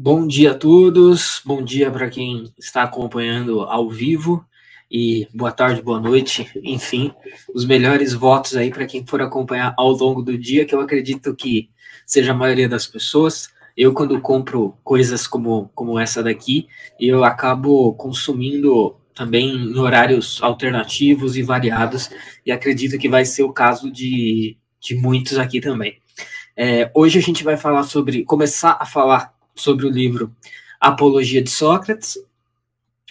Bom dia a todos, bom dia para quem está acompanhando ao vivo e boa tarde, boa noite, enfim, os melhores votos aí para quem for acompanhar ao longo do dia, que eu acredito que seja a maioria das pessoas. Eu, quando compro coisas como, como essa daqui, eu acabo consumindo também em horários alternativos e variados, e acredito que vai ser o caso de, de muitos aqui também. É, hoje a gente vai falar sobre, começar a falar sobre o livro Apologia de Sócrates,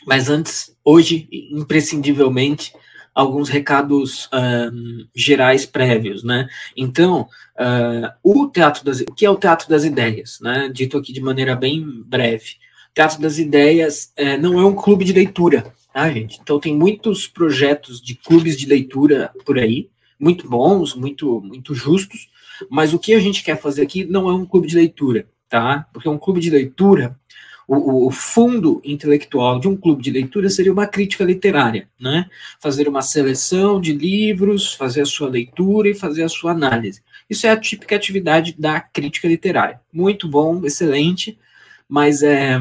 mas antes, hoje, imprescindivelmente, alguns recados um, gerais prévios, né? Então, uh, o teatro das, o que é o teatro das ideias, né? Dito aqui de maneira bem breve, o teatro das ideias é, não é um clube de leitura, tá, gente? Então tem muitos projetos de clubes de leitura por aí, muito bons, muito, muito justos, mas o que a gente quer fazer aqui não é um clube de leitura, tá? Porque um clube de leitura, o, o, fundo intelectual de um clube de leitura seria uma crítica literária, né? Fazer uma seleção de livros, fazer a sua leitura e fazer a sua análise. Isso é a típica atividade da crítica literária. Muito bom, excelente, mas é,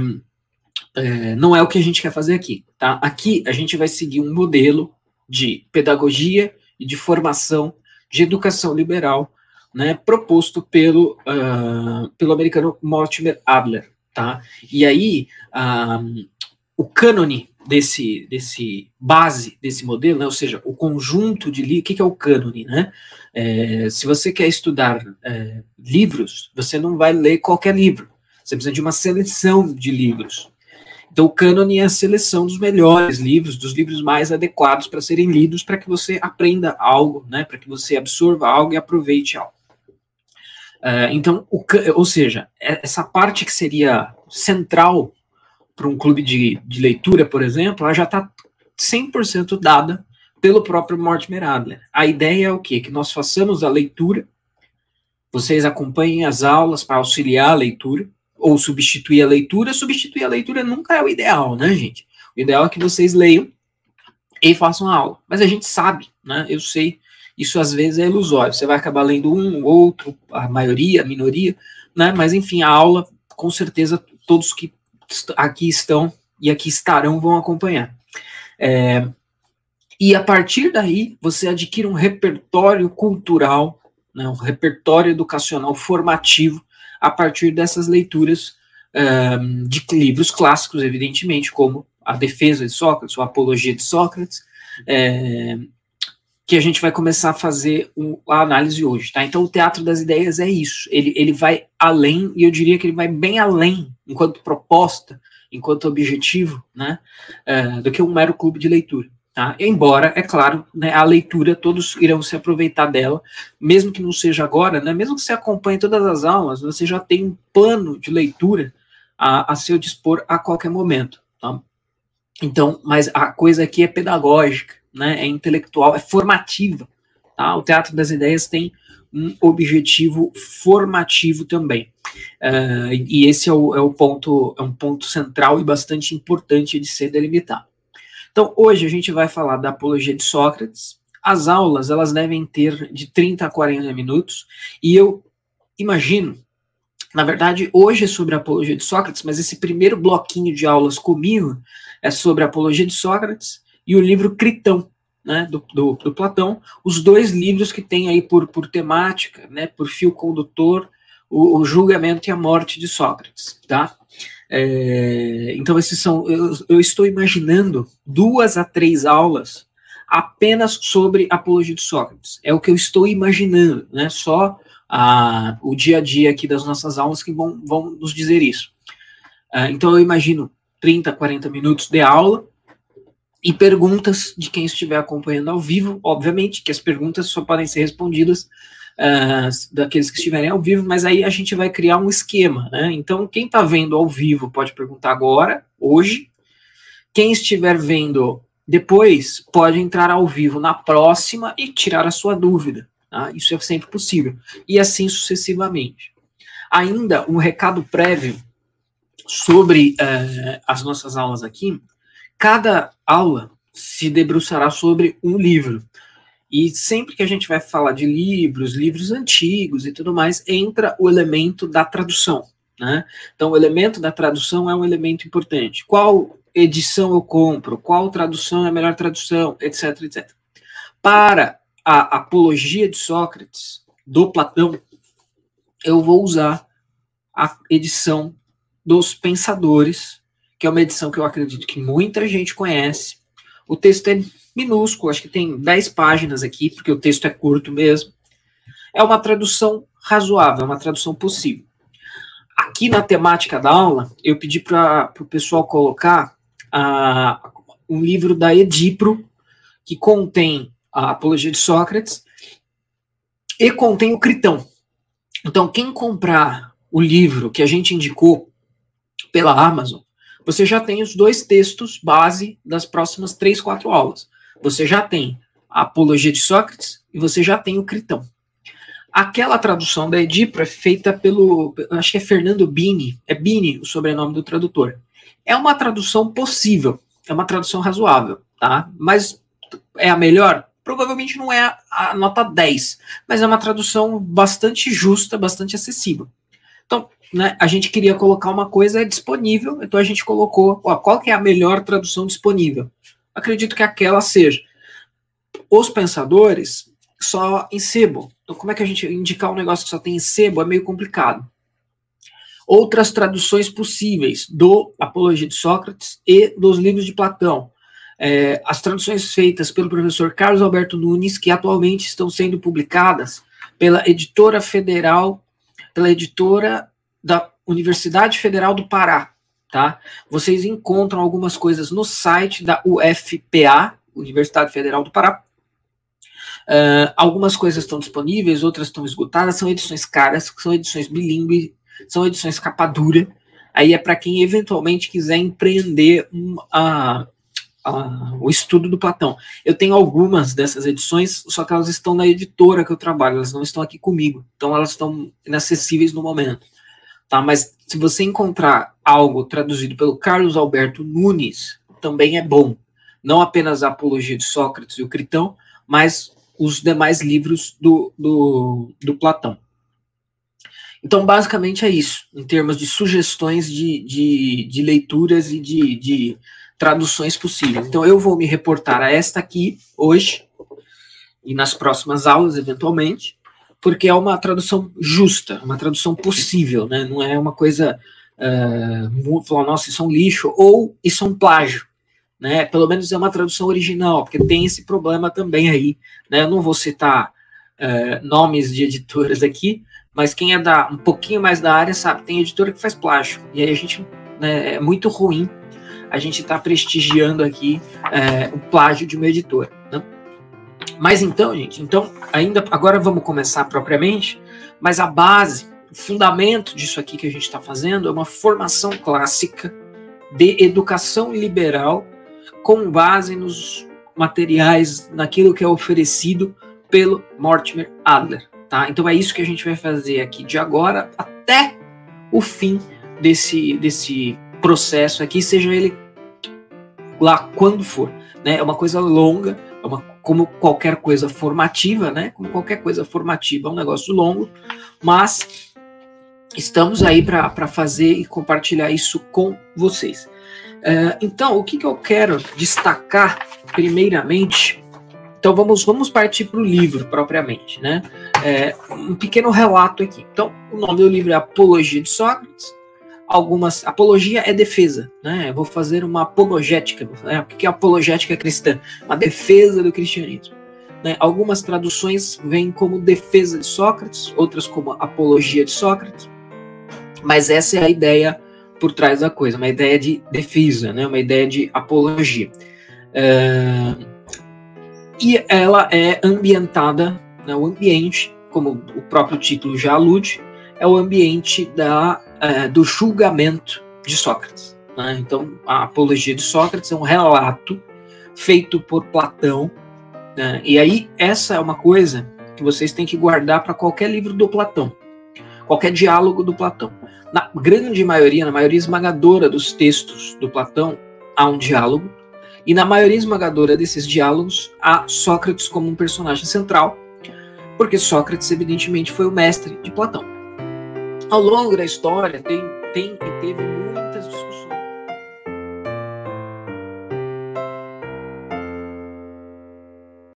é, não é o que a gente quer fazer aqui, tá? Aqui a gente vai seguir um modelo de pedagogia e de formação de educação liberal né, proposto pelo, uh, pelo americano Mortimer Adler, tá? E aí, uh, o cânone desse, desse base desse modelo, né, ou seja, o conjunto de livros, o que, que, é o cânone, né? É, se você quer estudar é, livros, você não vai ler qualquer livro, você precisa de uma seleção de livros. Então, o cânone é a seleção dos melhores livros, dos livros mais adequados para serem lidos, para que você aprenda algo, né, para que você absorva algo e aproveite algo. Uh, então, o, ou seja, é, essa parte que seria central para um clube de, de leitura, por exemplo, ela já está 100% dada pelo próprio Mortimer Adler. A ideia é o quê? Que nós façamos a leitura, vocês acompanhem as aulas para auxiliar a leitura, ou substituir a leitura. Substituir a leitura nunca é o ideal, né, gente? O ideal é que vocês leiam e façam a aula. Mas a gente sabe, né? Eu sei isso às vezes é ilusório. Você vai acabar lendo um, outro, a maioria, a minoria, né? Mas enfim, a aula, com certeza, todos que aqui estão e aqui estarão vão acompanhar. É, e a partir daí, você adquire um repertório cultural, né, um repertório educacional formativo a partir dessas leituras um, de livros clássicos, evidentemente, como A Defesa de Sócrates, ou a Apologia de Sócrates, é, que a gente vai começar a fazer o, a análise hoje, tá? Então, o teatro das ideias é isso. Ele, ele vai além, e eu diria que ele vai bem além, enquanto proposta, enquanto objetivo, né, é, do que um mero clube de leitura. Tá? Embora, é claro, né, a leitura, todos irão se aproveitar dela, mesmo que não seja agora, né, mesmo que você acompanhe todas as aulas, você já tem um plano de leitura a, a seu dispor a qualquer momento. Tá? Então, mas a coisa aqui é pedagógica, né, é intelectual, é formativa. Tá? O Teatro das Ideias tem um objetivo formativo também. Uh, e esse é o, é o, ponto, é um ponto central e bastante importante de ser delimitado. Então, hoje a gente vai falar da apologia de Sócrates. As aulas, elas devem ter de 30 a 40 minutos, e eu imagino, na verdade, hoje é sobre a apologia de Sócrates, mas esse primeiro bloquinho de aulas comigo é sobre a apologia de Sócrates, e o livro Critão, né, do, do, do, Platão, os dois livros que têm aí por, por temática, né, por fio condutor, o, o julgamento e a morte de Sócrates, tá? É, então esses são, eu, eu, estou imaginando duas a três aulas apenas sobre apologia de Sócrates. É o que eu estou imaginando, né? Só a, o dia a dia aqui das nossas aulas que vão, vão nos dizer isso. Uh, então eu imagino 30, 40 minutos de aula, e perguntas de quem estiver acompanhando ao vivo, obviamente, que as perguntas só podem ser respondidas uh, daqueles que estiverem ao vivo, mas aí a gente vai criar um esquema, né? Então, quem está vendo ao vivo pode perguntar agora, hoje. Quem estiver vendo depois pode entrar ao vivo na próxima e tirar a sua dúvida. Tá? Isso é sempre possível. E assim sucessivamente. Ainda um recado prévio sobre uh, as nossas aulas aqui cada aula se debruçará sobre um livro. E sempre que a gente vai falar de livros, livros antigos e tudo mais, entra o elemento da tradução. Né? Então, o elemento da tradução é um elemento importante. Qual edição eu compro? Qual tradução é a melhor tradução? Etc, etc. Para a apologia de Sócrates, do Platão, eu vou usar a edição dos Pensadores, que é uma edição que eu acredito que muita gente conhece. O texto é minúsculo, acho que tem 10 páginas aqui, porque o texto é curto mesmo. É uma tradução razoável, é uma tradução possível. Aqui na temática da aula, eu pedi para o pessoal colocar uh, um livro da Edipro, que contém a Apologia de Sócrates e contém o Critão. Então, quem comprar o livro que a gente indicou pela Amazon, você já tem os dois textos base das próximas três, quatro aulas. Você já tem a Apologia de Sócrates e você já tem o Critão. Aquela tradução da Edipro é feita pelo, acho que é Fernando Bini, é Bini o sobrenome do tradutor. É uma tradução possível, é uma tradução razoável, tá? Mas é a melhor? Provavelmente não é a nota 10, mas é uma tradução bastante justa, bastante acessível. Então, né, a gente queria colocar uma coisa disponível, então a gente colocou, ó, qual que é a melhor tradução disponível? Acredito que aquela seja. Os pensadores só em sebo. Então, como é que a gente indicar um negócio que só tem em sebo? É meio complicado. Outras traduções possíveis do Apologia de Sócrates e dos livros de Platão. É, as traduções feitas pelo professor Carlos Alberto Nunes, que atualmente estão sendo publicadas pela editora federal, pela editora da Universidade Federal do Pará, tá? Vocês encontram algumas coisas no site da UFPA, Universidade Federal do Pará, Uh, algumas coisas estão disponíveis, outras estão esgotadas, são edições caras, são edições bilíngues, são edições capa dura. Aí é para quem eventualmente quiser empreender um, o estudo do Platão. Eu tenho algumas dessas edições, só que elas estão na editora que eu trabalho, elas não estão aqui comigo, então elas estão inacessíveis no momento. Tá? Mas se você encontrar algo traduzido pelo Carlos Alberto Nunes, também é bom. Não apenas a Apologia de Sócrates e o Critão, mas os demais livros do, do, do Platão. Então, basicamente é isso, em termos de sugestões de, de, de leituras e de, de traduções possíveis. Então, eu vou me reportar a esta aqui hoje e nas próximas aulas, eventualmente, porque é uma tradução justa, uma tradução possível, né? Não é uma coisa uh, falar, nossa, isso é um lixo, ou isso é um plágio né? Pelo menos é uma tradução original, porque tem esse problema também aí, né? Eu não vou citar é, nomes de editoras aqui, mas quem é da um pouquinho mais da área sabe, tem editora que faz plágio, e aí a gente né, é muito ruim a gente está prestigiando aqui é, o plágio de uma editora. Né? Mas então, gente, então ainda agora vamos começar propriamente, mas a base, o fundamento disso aqui que a gente está fazendo é uma formação clássica de educação liberal com base nos materiais, naquilo que é oferecido pelo Mortimer Adler. Tá? Então é isso que a gente vai fazer aqui de agora até o fim desse, desse processo aqui, seja ele lá quando for. Né? É uma coisa longa, é uma, como qualquer coisa formativa, né? Como qualquer coisa formativa, é um negócio longo, mas estamos aí para fazer e compartilhar isso com vocês. É, então, o que, que eu quero destacar, primeiramente, então vamos, vamos partir para o livro propriamente, né? É, um pequeno relato aqui. Então, o nome do livro é Apologia de Sócrates. Algumas apologia é defesa, né? Eu vou fazer uma apologética. Né? O que é apologética cristã? Uma defesa do cristianismo. Né? Algumas traduções vêm como defesa de Sócrates, outras como apologia de Sócrates. Mas essa é a ideia por trás da coisa, uma ideia de defesa, né, uma ideia de apologia. Uh, e ela é ambientada, né, o ambiente, como o próprio título já alude, é o ambiente da, uh, do julgamento de Sócrates. Né? Então, a apologia de Sócrates é um relato feito por Platão, né? e aí essa é uma coisa que vocês têm que guardar para qualquer livro do Platão, qualquer diálogo do Platão. Na grande maioria, na maioria esmagadora dos textos do Platão, há um diálogo, e na maioria esmagadora desses diálogos há Sócrates como um personagem central, porque Sócrates, evidentemente, foi o mestre de Platão. Ao longo da história tem, tem e teve discussões